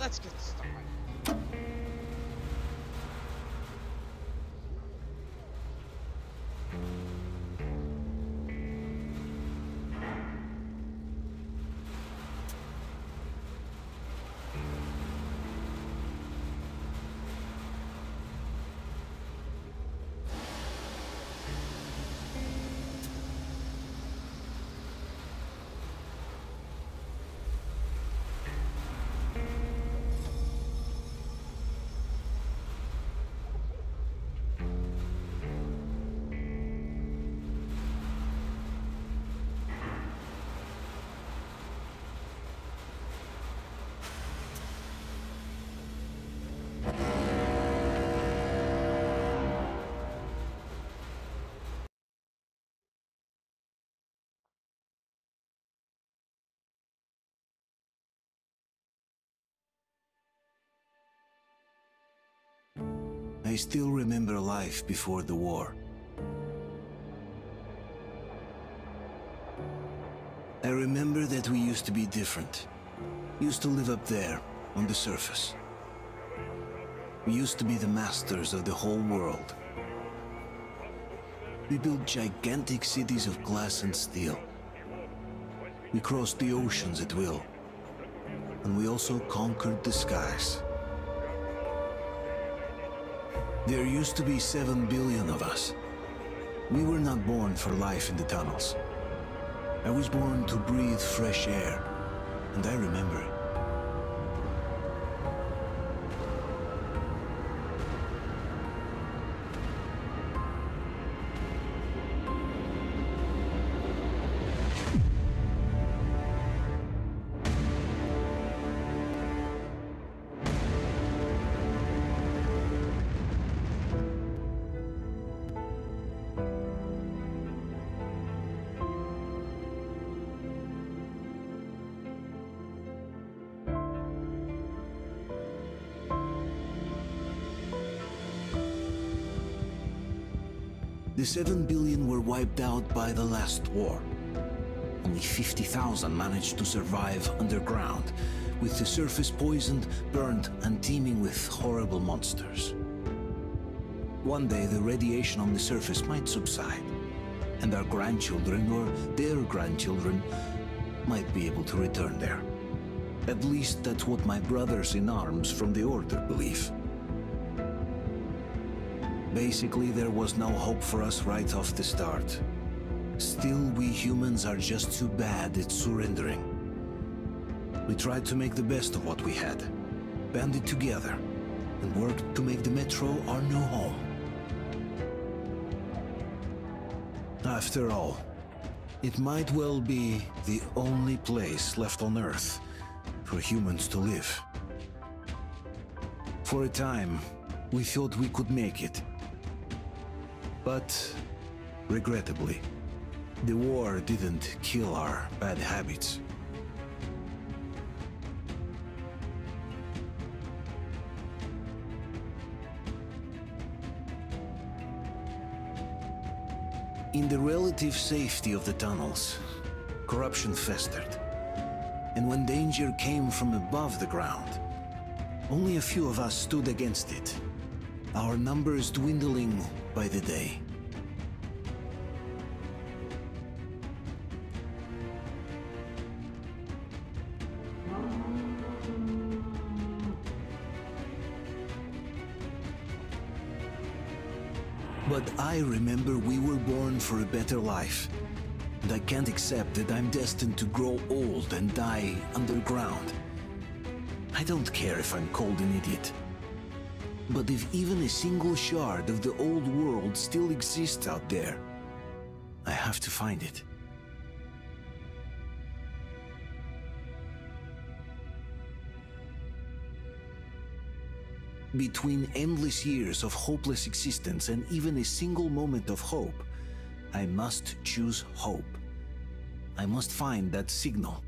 let's get started. I still remember life before the war. I remember that we used to be different. Used to live up there, on the surface. We used to be the masters of the whole world. We built gigantic cities of glass and steel. We crossed the oceans at will. And we also conquered the skies. There used to be seven billion of us. We were not born for life in the tunnels. I was born to breathe fresh air, and I remember 7 billion were wiped out by the last war. Only 50,000 managed to survive underground, with the surface poisoned, burned, and teeming with horrible monsters. One day the radiation on the surface might subside, and our grandchildren or their grandchildren might be able to return there. At least that's what my brothers in arms from the Order believe. Basically, there was no hope for us right off the start. Still, we humans are just too bad at surrendering. We tried to make the best of what we had, banded together, and worked to make the Metro our new home. After all, it might well be the only place left on Earth for humans to live. For a time, we thought we could make it. But, regrettably, the war didn't kill our bad habits. In the relative safety of the tunnels, corruption festered. And when danger came from above the ground, only a few of us stood against it, our numbers dwindling by the day. But I remember we were born for a better life. And I can't accept that I'm destined to grow old and die underground. I don't care if I'm called an idiot. But if even a single shard of the old world still exists out there, I have to find it. Between endless years of hopeless existence and even a single moment of hope, I must choose hope. I must find that signal.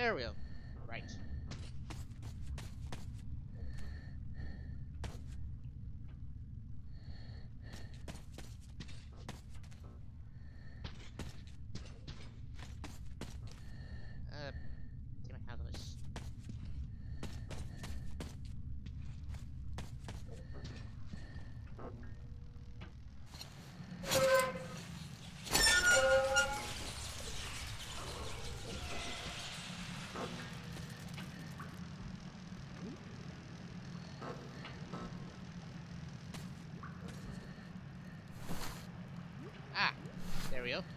There we go. Right. Uh, damn it, how do this? Ah, there we go.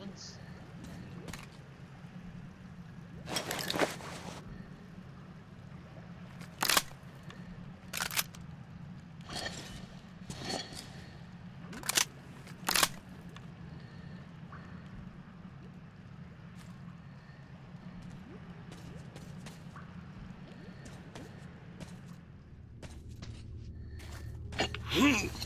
ones. Hmm.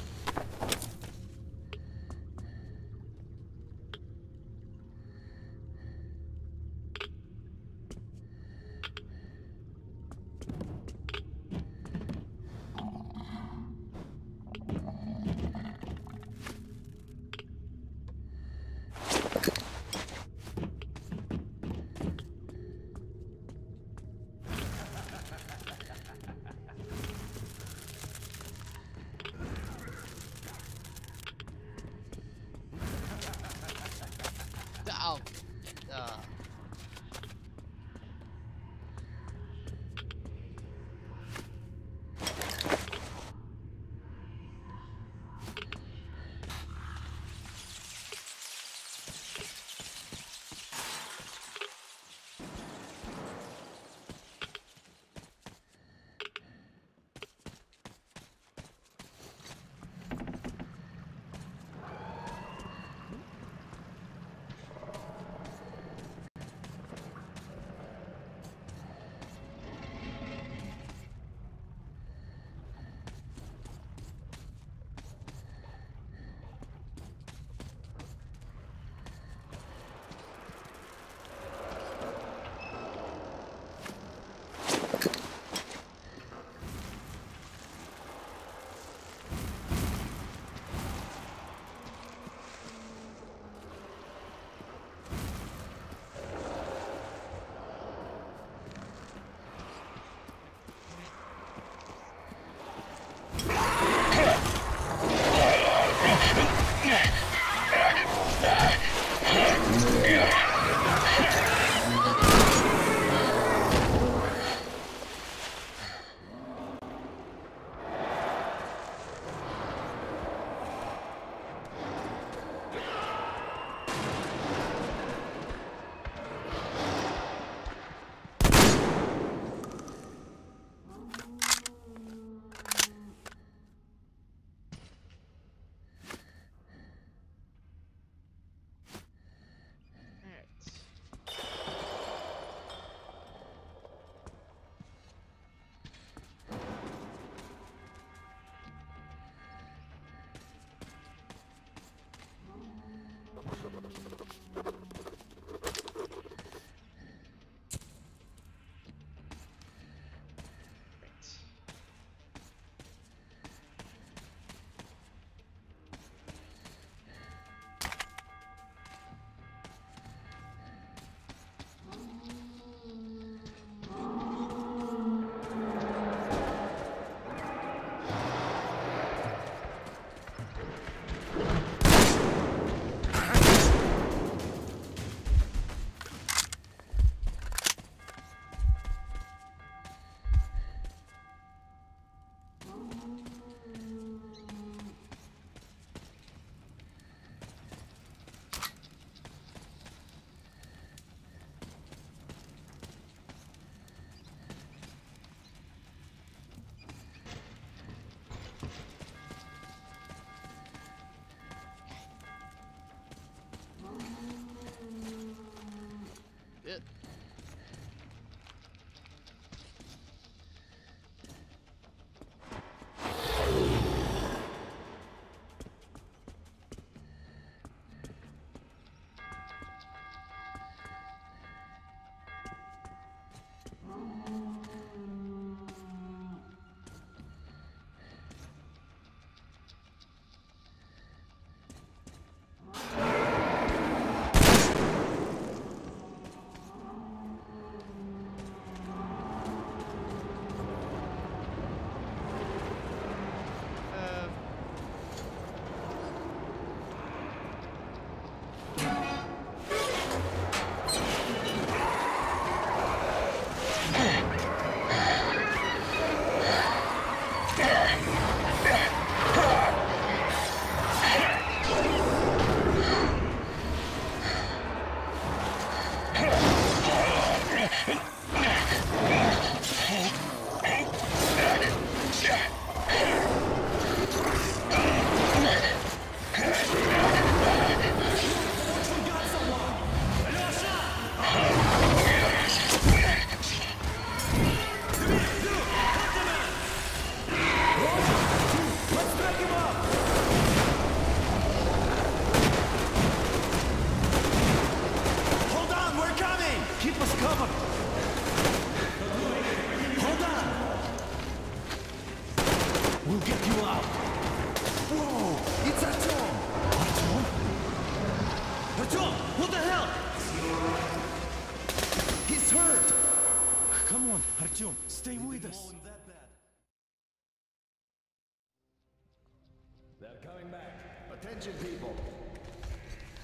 They're coming back. Attention, people.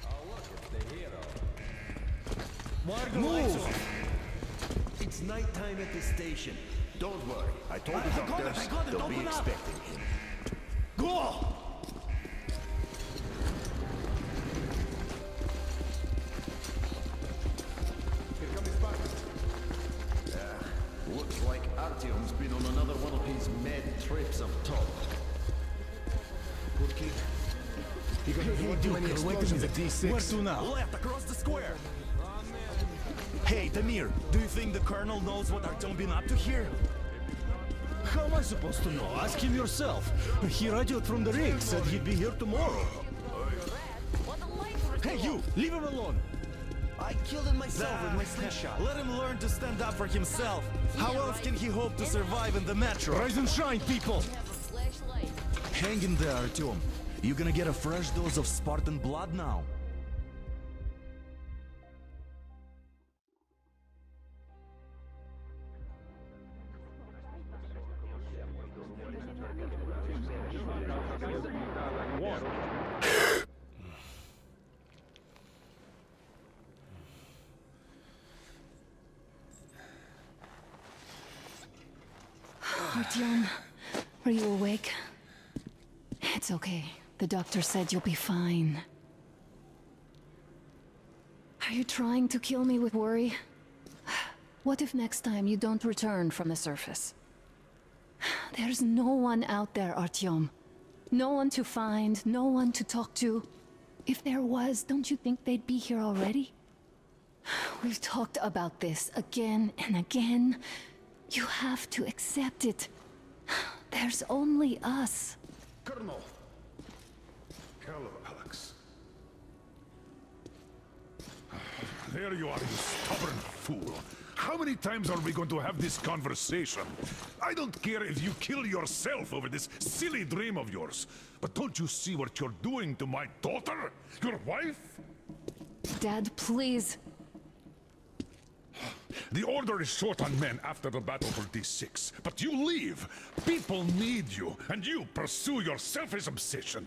Oh, look, it's the hero. Margo, Move! It's nighttime at the station. Don't worry. I told I- the I got it, doctors I got it, they'll be up. expecting him. Go! Here comes Spartan. Looks like Artyom's been on another one of his mad trips up top. Good kid. Hey, do any Duke, wait a explosions at. D6? Where to now? Left, across the square. Hey, Damir, do you think the Colonel knows what Artyom been up to here? How am I supposed to know? Ask him yourself. He radioed from the rig, said he'd be here tomorrow. Hey, you! Leave him alone! I killed him myself with my slingshot. Let him learn to stand up for himself. How else can he hope to survive in the metro? Rise and shine, people! Hang in there, Artyom. You gonna get a fresh dose of Spartan blood now. Doctor said you'll be fine. Are you trying to kill me with worry? What if next time you don't return from the surface? There's no one out there, Artyom. No one to find, no one to talk to. If there was, don't you think they'd be here already? We've talked about this again and again. You have to accept it. There's only us. Colonel. Hello, Alex. There you are, you stubborn fool. How many times are we going to have this conversation? I don't care if you kill yourself over this silly dream of yours. But don't you see what you're doing to my daughter? Your wife? Dad, please. The Order is short on men after the battle for D6, but you leave. People need you, and you pursue your selfish obsession.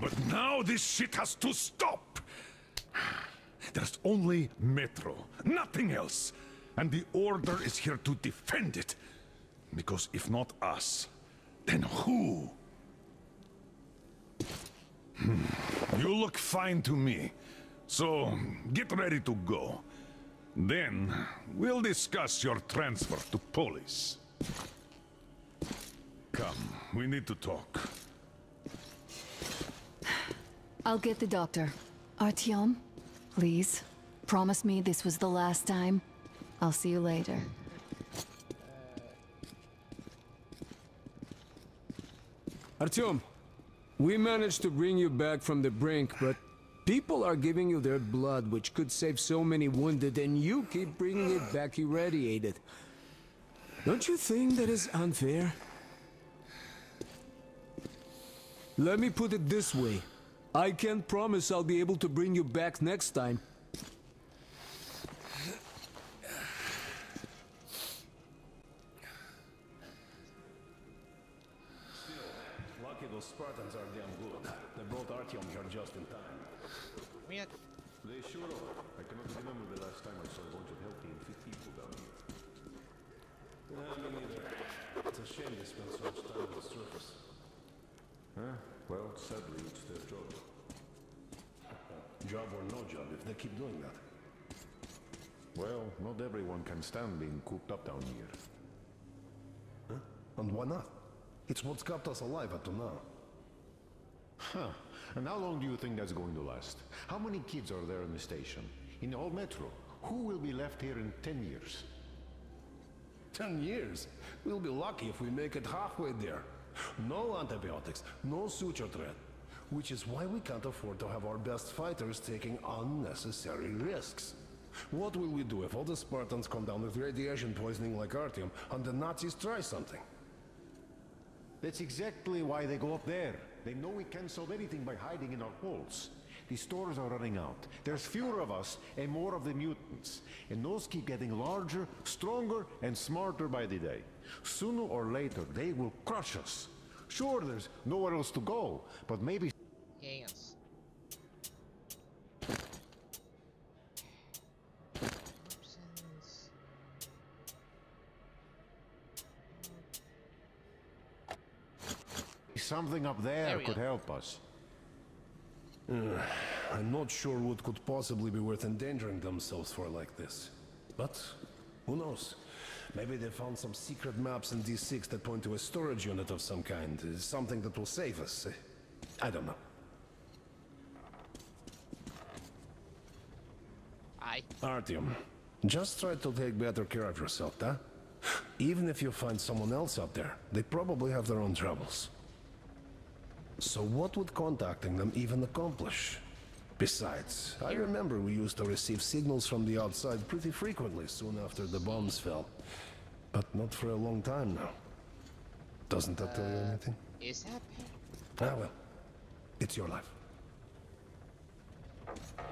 But now this shit has to stop. There's only Metro, nothing else. And the Order is here to defend it. Because if not us, then who? Hmm. You look fine to me. So, get ready to go. Then, we'll discuss your transfer to Polis. Come, we need to talk. I'll get the doctor. Artyom, please. Promise me this was the last time. I'll see you later. Artyom, we managed to bring you back from the brink, but people are giving you their blood, which could save so many wounded, and you keep bringing it back irradiated. Don't you think that is unfair? Let me put it this way. I can't promise I'll be able to bring you back next time. Cooped up down here. And why not? It's what's kept us alive up to now. Huh. And how long do you think that's going to last? How many kids are there in the station? In the whole metro? Who will be left here in ten years? Ten years? We'll be lucky if we make it halfway there. No antibiotics, no suture thread. Which is why we can't afford to have our best fighters taking unnecessary risks. What will we do if all the Spartans come down with radiation poisoning like Artyom and the Nazis try something? That's exactly why they go up there. They know we can't solve anything by hiding in our holes. The stores are running out. There's fewer of us and more of the mutants. And those keep getting larger, stronger, and smarter by the day. Sooner or later, they will crush us. Sure, there's nowhere else to go, but maybe Yes. Something up there, There could go. help us. I'm not sure what could possibly be worth endangering themselves for like this. But who knows? Maybe they found some secret maps in D6 that point to a storage unit of some kind. Something that will save us. uh, I don't know. I. Artyom, just try to take better care of yourself, huh? Even if you find someone else out there, they probably have their own troubles. So what would contacting them even accomplish? Besides, I remember we used to receive signals from the outside pretty frequently soon after the bombs fell. But not for a long time now. Doesn't that tell you anything? Is that pay? Ah well, it's your life.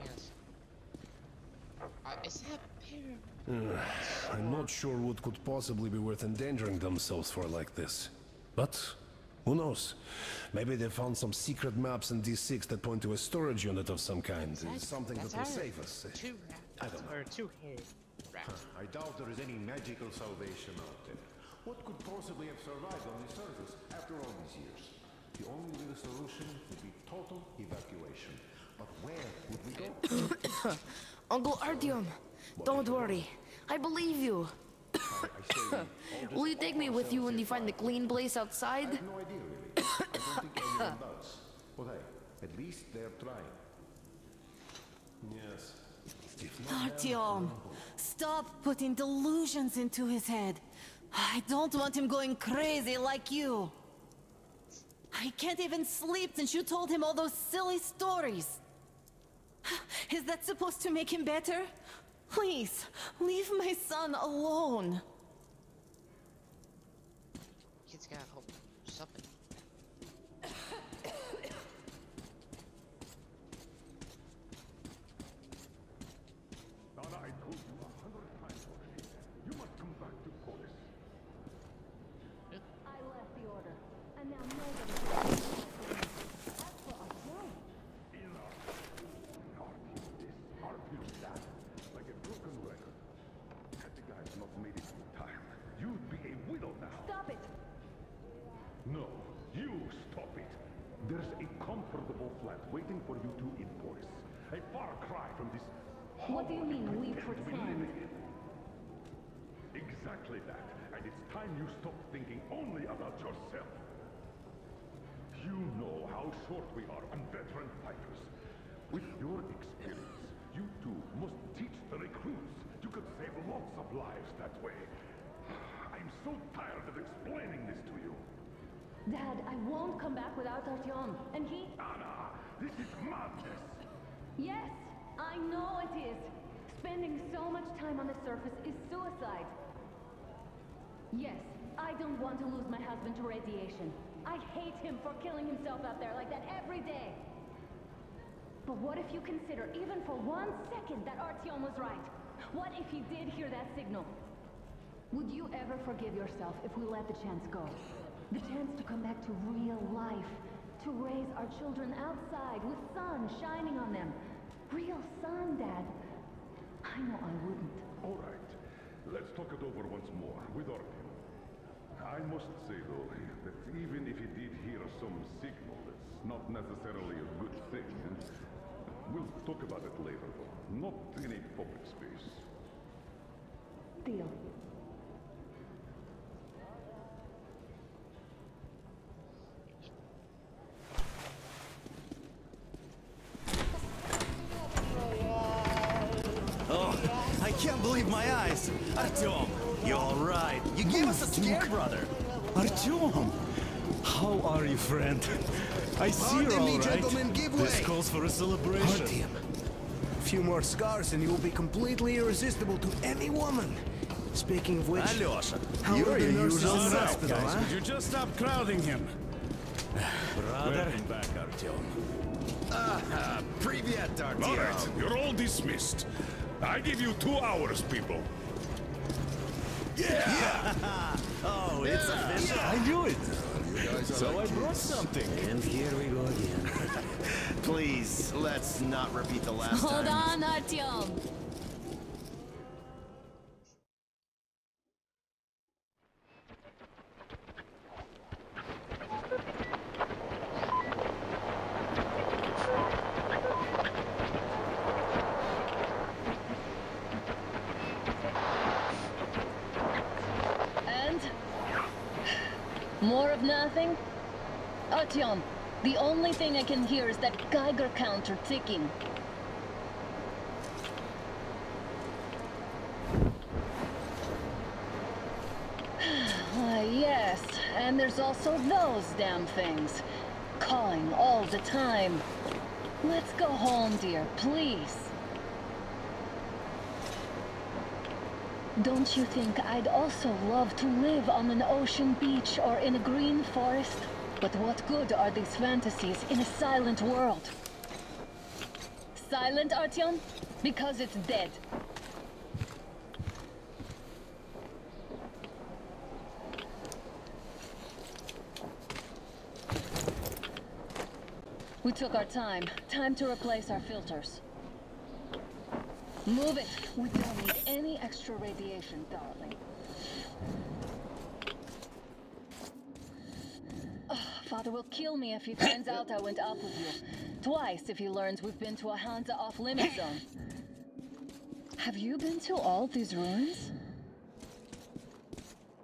Yes. Uh, is that? I'm not sure what could possibly be worth endangering themselves for like this. But who knows? Maybe they found some secret maps in D6 that point to a storage unit of some kind. That's- Something that will save us. Eh? Two rats. I don't know. Or two hair rats. I doubt there is any magical salvation out there. What could possibly have survived on the surface after all these years? The only real solution would be total evacuation. But where would we go? Uncle Artyom, don't worry. I believe you. I say, all just Will you take me with you when you find the clean place outside? I have no idea really. I don't think anyone does. But hey, at least they're trying. Yes. Artyom, stop putting delusions into his head. I don't want him going crazy like you. I can't even sleep since you told him all those silly stories. Is that supposed to make him better? Please, leave my son alone. Kid's gotta help something. Nana, I told you a hundred times already. You must come back to Polis. I left the order, and now nobody can As for Artyom, Enough. Artyom this, Artyom that. Like a broken record. Had the guys not made it in time, you'd be a widow now. stop it! No, you stop it. There's a comfortable flat waiting for you two in Polis. A far cry from this What do you mean, we pretend we pretend? live in. Exactly that. And it's time you stop thinking only about yourself. You know how short we are on veteran fighters. With your experience, you two must teach the recruits. You could save lots of lives that way. I'm so tired of explaining this to you. Dad, I won't come back without Artyom, and he... Anna, this is madness. Yes, I know it is. Spending so much time on the surface is suicide. Yes, I don't want to to radiation. I hate him for killing himself out there like that every day. But what if you consider, even for one second, that Artyom was right? What if he did hear that signal? Would you ever forgive yourself if we let the chance go? The chance to come back to real life. To raise our children outside with sun shining on them. Real sun, Dad. I know I wouldn't. All right, let's talk it over once more with Artyom. I must say, though, that even if he did hear some signal, it's not necessarily a good thing. We'll talk about it later, though. Not in a public space. Deal. Oh, I can't believe my eyes. Artyom, you're all right. You gave us a scare, brother. Artyom, how are you, friend? I see you're Pardon all me, right. gentlemen, give This way. calls for a celebration. Artyom. A few more scars and you will be completely irresistible to any woman. Speaking of which, Alyosha, how you're are the your nurses usual in the hospital, guys. huh? Could you just stop crowding him? Brother. Welcome back, Artyom. Ah, Privyet, Artyom. All right, you're all dismissed. I give you two hours, people. Oh, it's official. I knew it. So I brought something. And here we go again. Please, let's not repeat the last Hold time. Hold on, Artyom. And? More Artyom, the only thing I can hear is that Geiger counter ticking. Yes, and there's also those damn things. Calling all the time. Let's go home, dear, please. Don't you think I'd also love to live on an ocean beach or in a green forest? But what good are these fantasies in a silent world? Silent, Artyom? Because it's dead. We took our time. Time to replace our filters. Move it. We don't need any extra radiation, darling. Ugh, Father will kill me if he finds out I went up with you. Twice if he learns we've been to a Hansa off-limit zone. Have you been to all these ruins?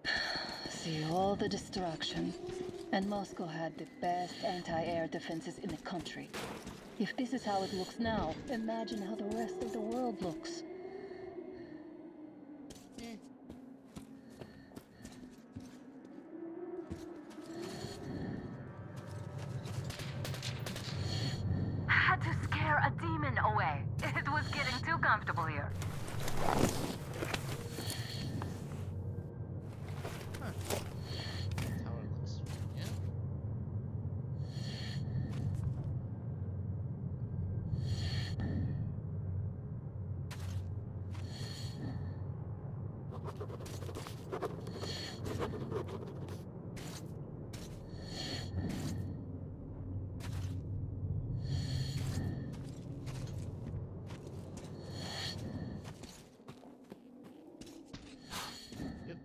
See all the destruction. And Moscow had the best anti-air defenses in the country. If this is how it looks now, imagine how the rest of the world looks. Had to scare a demon away. It was getting too comfortable here. That's how it looks. Yeah. Yep.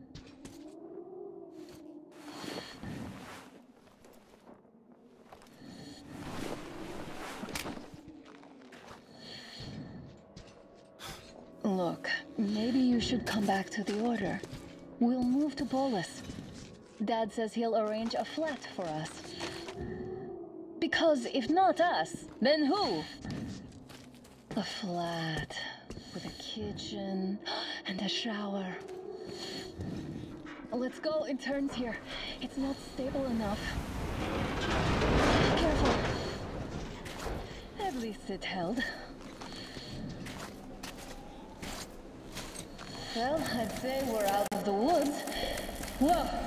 Look, maybe you should come back to the Order. We'll move to Polis. Dad says he'll arrange a flat for us. Because if not us, then who? A flat with a kitchen and a shower. Let's go in turns here. It's not stable enough. Careful. At least it held. Well, I'd say we're out of the woods. Whoa!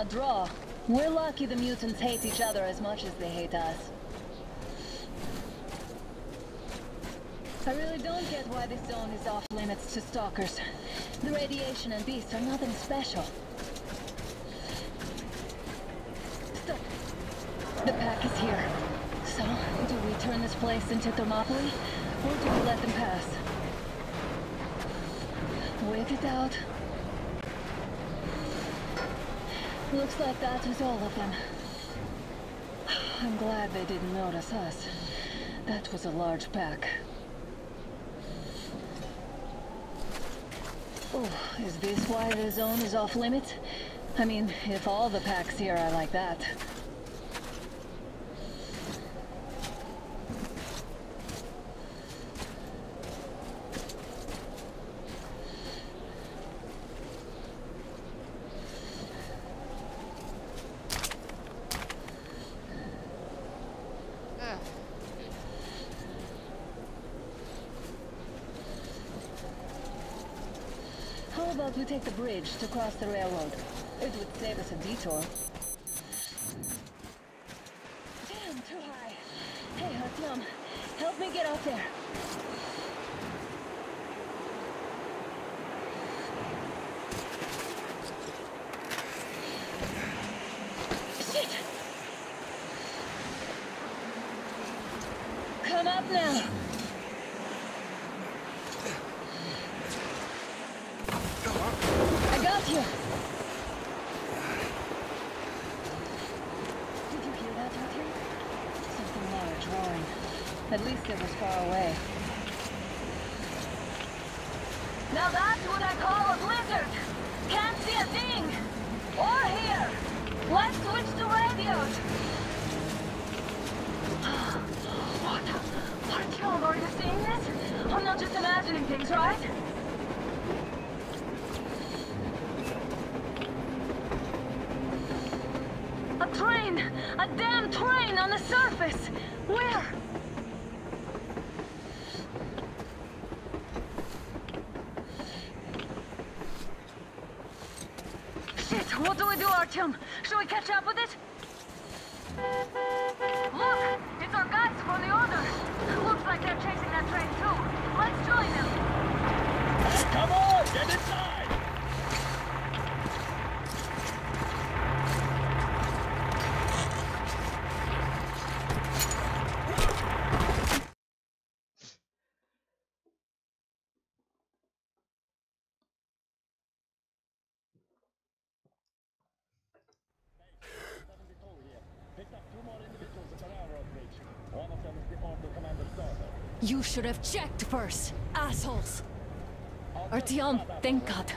A draw. We're lucky the mutants hate each other as much as they hate us. I really don't get why this zone is off limits to stalkers. The radiation and beasts are nothing special. Stop. The pack is here. So, do we turn this place into Thermopylae, or do we let them pass? Wait it out. Looks like that was all of them. I'm glad they didn't notice us. That was a large pack. Oh, is this why the zone is off limits? I mean, if all the packs here are like that. We take the bridge to cross the railroad? It would save us a detour. Damn, too high. Hey, Artyom, help me get out there. Shit! Come up now. I got you. Did you hear that, Artyom? Roaring. At least it was far away. Now that's what I call a blizzard. Can't see a thing. Or hear. Let's switch to radios. what? Are you seeing this? I'm not just imagining things, right? A train! A damn train on the surface! Where? Shit, what do we do, Artyom? Should we catch up with it? Look! It's our guys from the Order! Looks like they're chasing that train too. Let's join them! Come on, get inside! Picked up two more individuals at the railroad bridge. One of them is the Order Commander's daughter. You should have checked first, assholes. Artyom, thank God.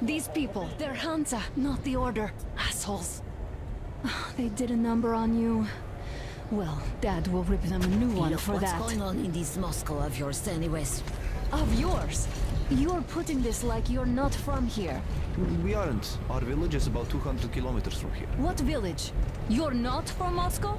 These people, they're Hansa, not the Order. Assholes. They did a number on you. Well, Dad will rip them a new one Look, for what's that. What's going on in this Moscow of yours anyways? Of yours? You're putting this like you're not from here. We aren't. Our village is about 200 kilometers from here. What village? You're not from Moscow?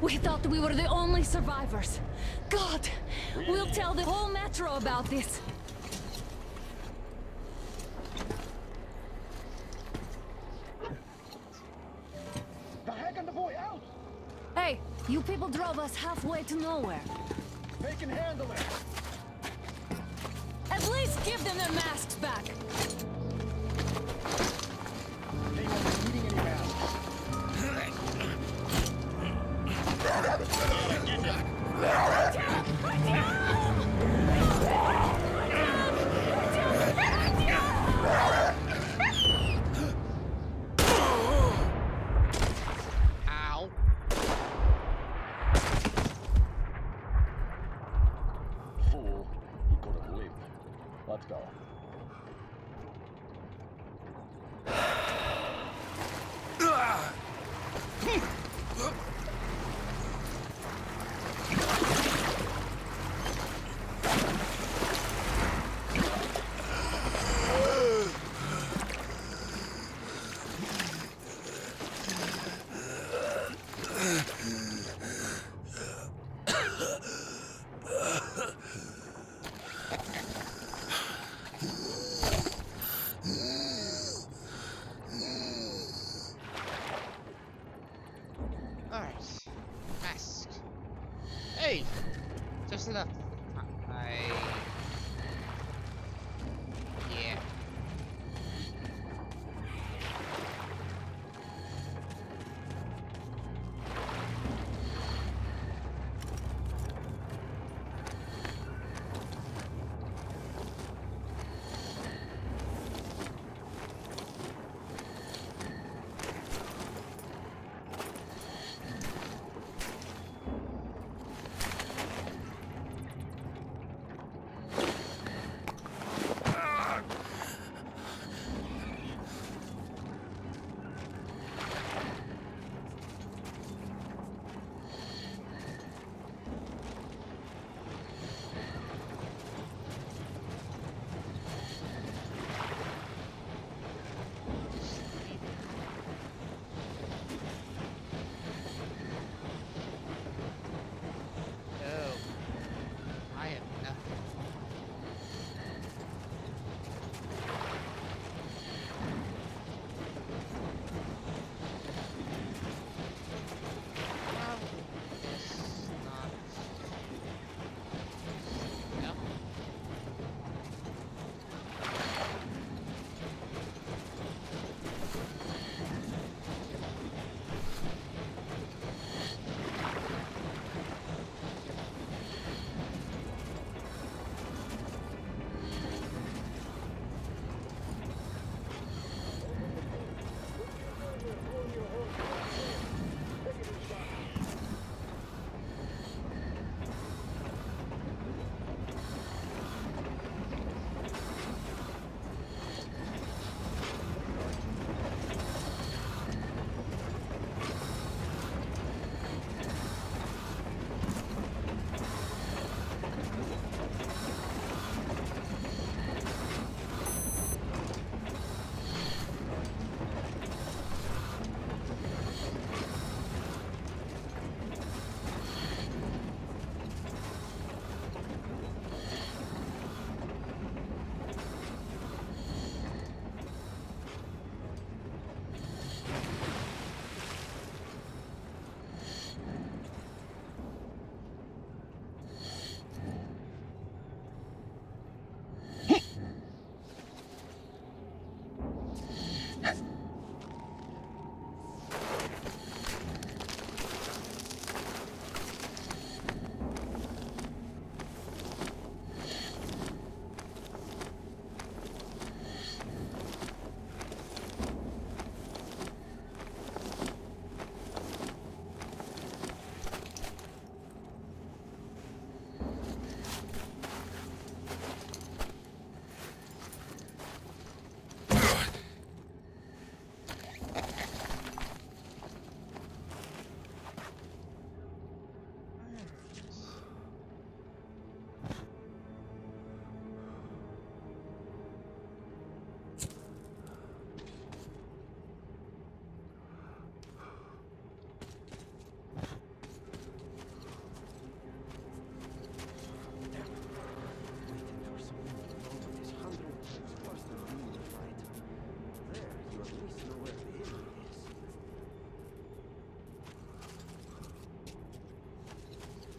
We thought we were the only survivors. God, we'll tell the whole metro about this. The heck and the boy out! Hey, you people drove us halfway to nowhere. They can handle it! At least give them their masks back. They won't be needing any masks. Ow.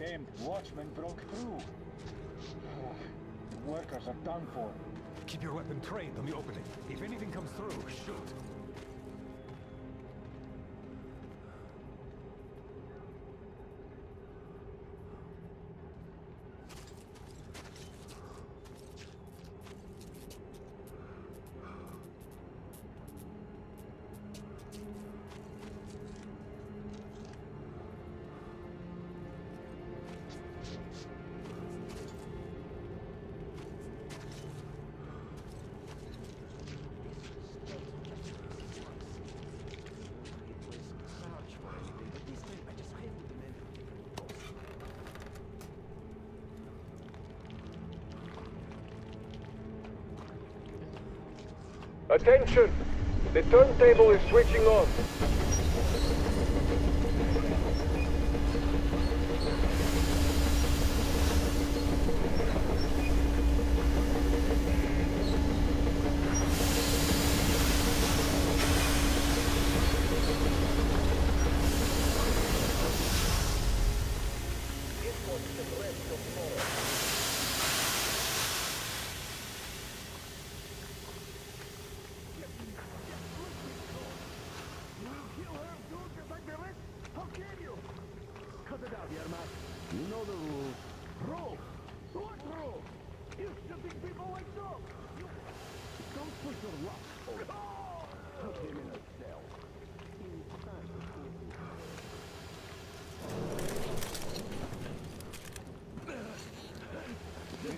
Damned watchman broke through. The workers are done for. Keep your weapon trained on the opening. If anything comes through, shoot. Attention! The turntable is switching on. You know the rules. Rules? What rules? You shooting people like dogs! You... Don't push your luck. Oh. Put him in a cell.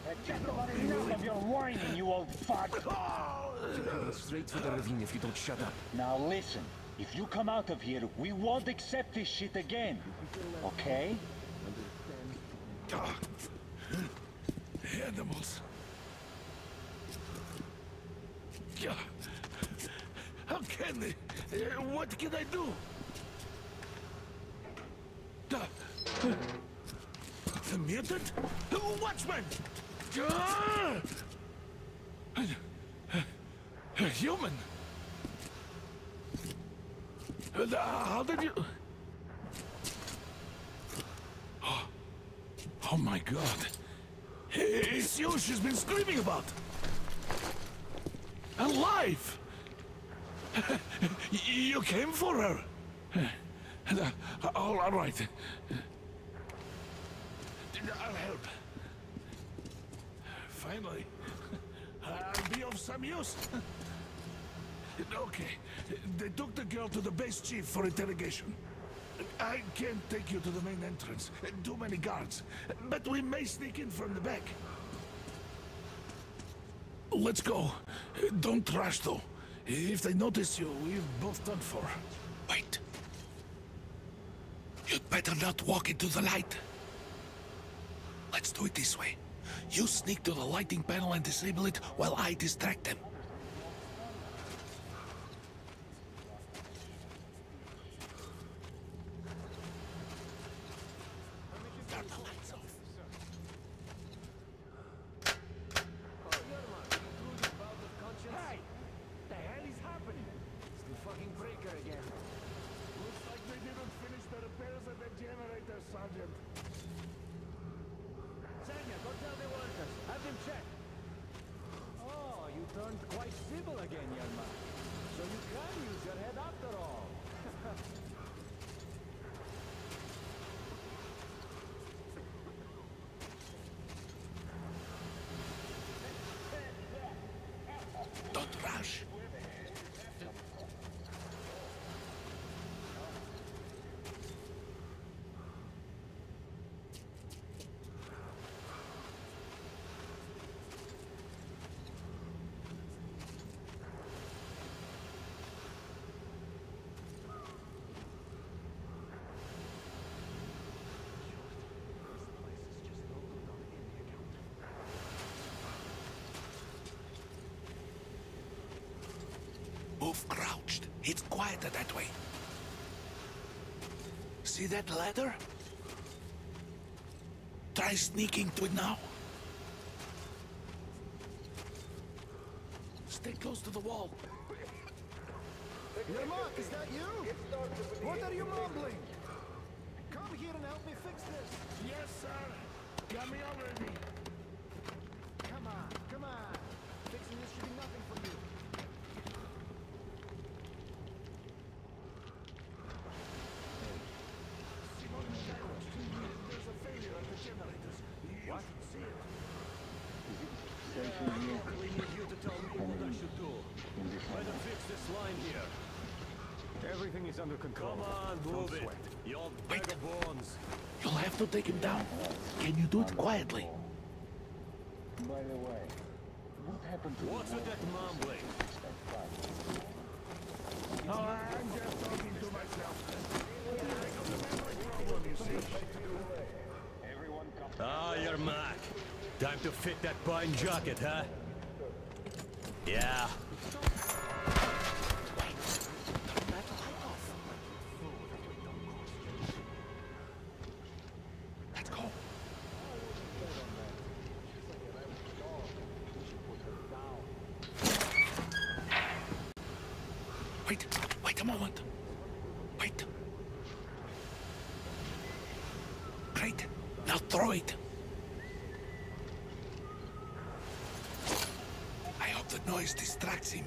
I've just about enough of your whining, you old fuck! Straight for the ravine if you don't shut up. Now listen, if you come out of here, we won't accept this shit again. Okay? Animals. How can they? What can I do? The, mutant? Watchman! Ah! A, a human? Uh, How did you... Oh, oh my god. It's you she's been screaming about. Alive! you came for her. All all right. I'll help. Finally, I'll be of some use. Okay, they took the girl to the base chief for interrogation. I can't take you to the main entrance. Too many guards. But we may sneak in from the back. Let's go. Don't rush, though. If they notice you, we've both done for. Wait. You'd better not walk into the light. Let's do it this way. You sneak to the lighting panel and disable it while I distract them. Turn the lights off. Hey! The hell is happening? It's the fucking breaker again. Looks like they didn't finish the repairs at the generator, Sergeant. Senya, go tell the workers. Have them check. Oh, you turned quite civil again, young man. So you can use your head after all. Don't rush. Move crouched. It's quieter that way. See that ladder? Try sneaking to it now. Stay close to the wall. Yermak, is that you? What are you mumbling? Come here and help me fix this. Yes, sir. Got me already. Come on, come on. Fixing this should be nothing for you. Simon Shirok, there's a failure at the generators. You should see it. We need you to tell me what I should do. Better fix this line here. Everything is under control. Come on, move Don't it. sweat. You old bag of bones. You'll have to take him down. Can you do it quietly? By the way, what happened to What's with that mumbling? Oh, I'm just talking to myself. Problem, you see. Everyone come. Ah, Yermak. Time to fit that pine jacket, huh? Yeah. Wait, wait a moment. Wait. Great. Now throw it. I hope the noise distracts him.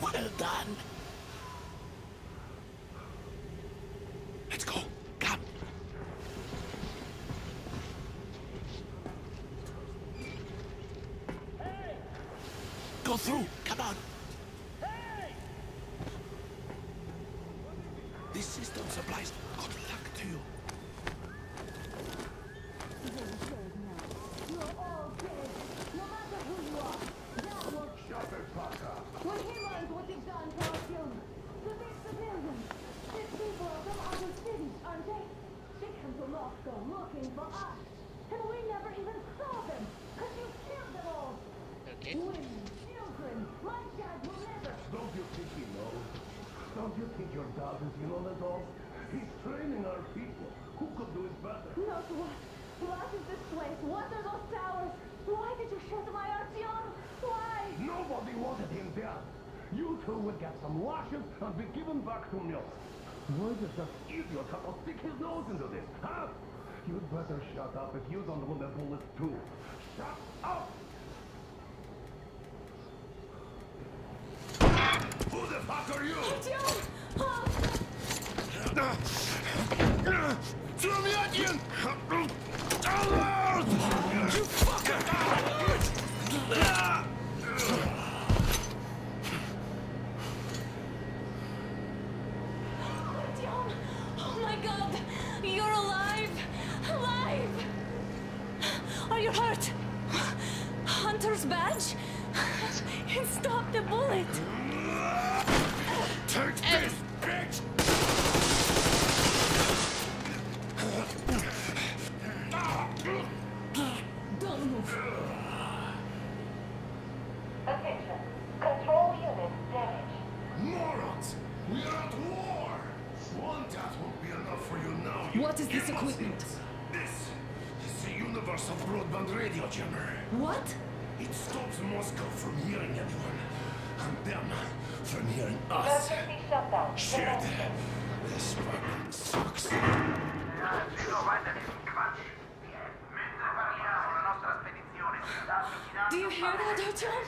Well done. Let's go. Come. Go through. Come on. This system supplies good luck to you. When he learns what you've done to our children, to these civilians, these people are from other cities, aren't they? They come to Moscow looking for us, and we never even saw them, because you killed them all. Okay. Women, children, my dad will never. Don't you think he knows? Don't you think your dad is in on it all? He's training our people. Who could do it better? Not what? What is this place? What are those towers? Why did you shoot my Artyom? Why? Nobody wanted him dead. You two would get some lashes and be given back to me. Why does that idiot have to stick his nose into this, huh? You'd better shut up if you don't want the bullets too. Shut up! Who the fuck are you? Idiot! Oh. Throw me at you! You fucker! Hurt? Hunter's badge? It stopped the bullet! Universal broadband radio jammer. What? It stops Moscow from hearing anyone. And them from hearing us. Emergency shutdown. Shit! This fucking sucks. Do you hear that, Artyom?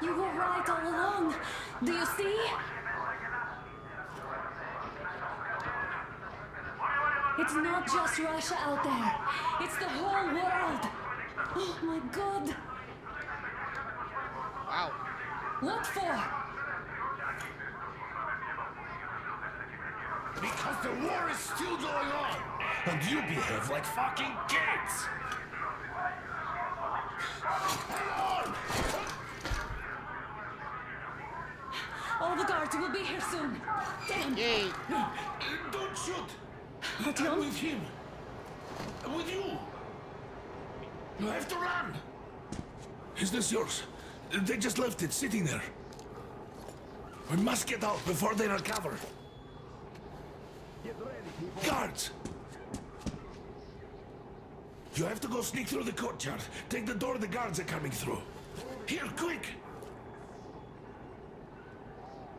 You were right all along. Do you see? It's not just Russia out there. It's the whole world. Oh my god. Wow. What for? Because the war is still going on. And you behave like fucking kids. Hang on! All the guards will be here soon. Damn. Yay. Don't shoot! I'm Artyom? with him. I'm with you. You have to run. Is this yours? They just left it sitting there. We must get out before they recover. Get ready, Guards! You have to go sneak through the courtyard. Take the door the guards are coming through. Here, quick!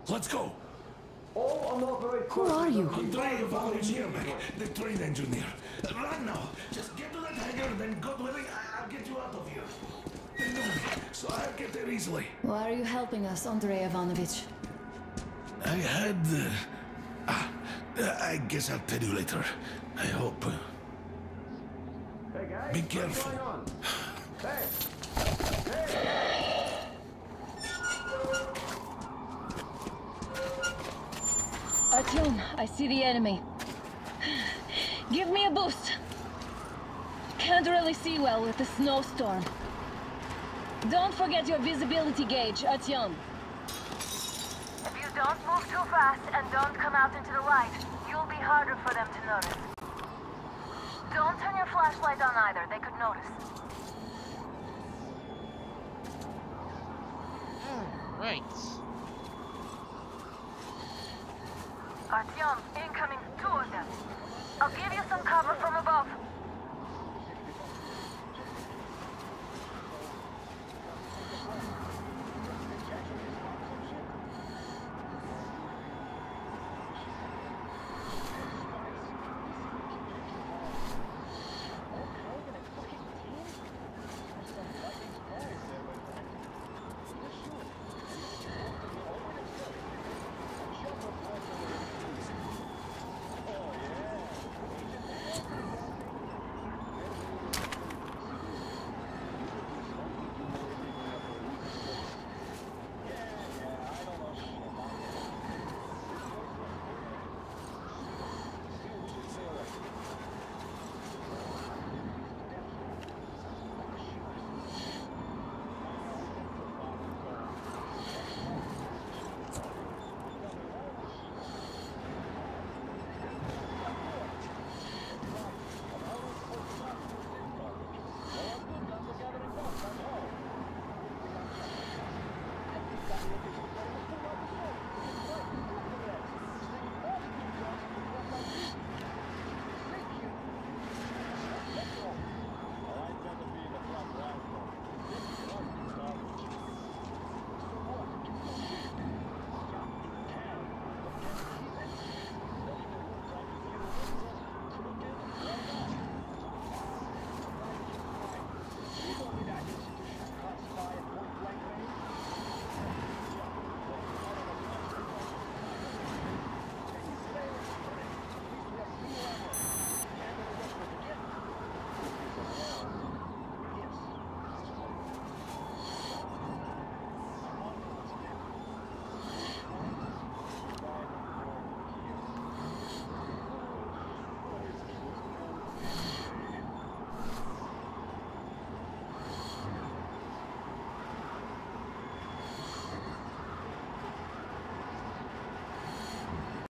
Let's go. Who are you? Andrei Ivanovich Yermak, the train engineer. Run now. Just get to that hangar, then God willing, I- I'll get you out of here. They know so I'll get there easily. Why are you helping us, Andrei Ivanovich? I had... Uh, ah, I guess I'll tell you later. I hope. uh, Be careful. Artyom, I see the enemy. Give me a boost. Can't really see well with the snowstorm. Don't forget your visibility gauge, Artyom. If you don't move too fast and don't come out into the light, you'll be harder for them to notice. Don't turn your flashlight on either. They could notice. Hmm, right. Artyom, incoming, two of them. I'll give you some cover from above.